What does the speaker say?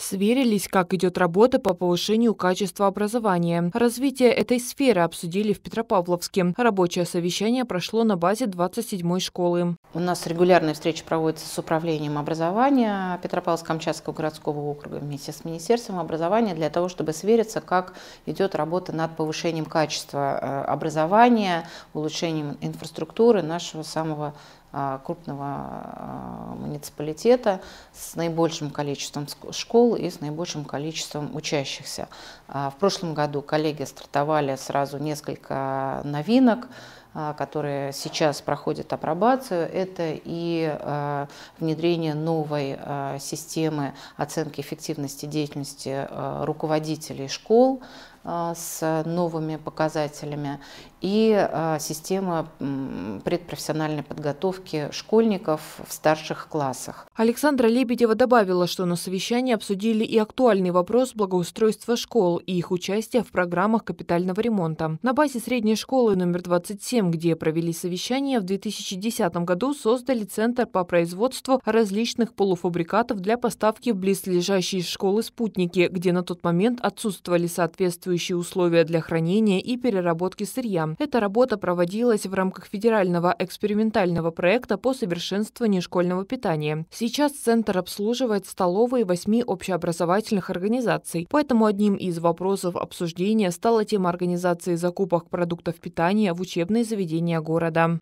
Сверились, как идет работа по повышению качества образования. Развитие этой сферы обсудили в Петропавловске. Рабочее совещание прошло на базе 27-й школы. У нас регулярные встречи проводятся с управлением образования Петропавловск-Камчатского городского округа вместе с Министерством образования для того, чтобы свериться, как идет работа над повышением качества э, образования, улучшением инфраструктуры нашего самого крупного а, муниципалитета с наибольшим количеством школ и с наибольшим количеством учащихся. А, в прошлом году коллеги стартовали сразу несколько новинок, которые сейчас проходят апробацию. Это и внедрение новой системы оценки эффективности деятельности руководителей школ, с новыми показателями и а, система предпрофессиональной подготовки школьников в старших классах. Александра Лебедева добавила, что на совещании обсудили и актуальный вопрос благоустройства школ и их участия в программах капитального ремонта. На базе средней школы номер 27, где провели совещание, в 2010 году создали Центр по производству различных полуфабрикатов для поставки в близлежащие школы-спутники, где на тот момент отсутствовали соответствующие условия для хранения и переработки сырья. Эта работа проводилась в рамках федерального экспериментального проекта по совершенствованию школьного питания. Сейчас Центр обслуживает столовые восьми общеобразовательных организаций, поэтому одним из вопросов обсуждения стала тема организации закупок продуктов питания в учебные заведения города.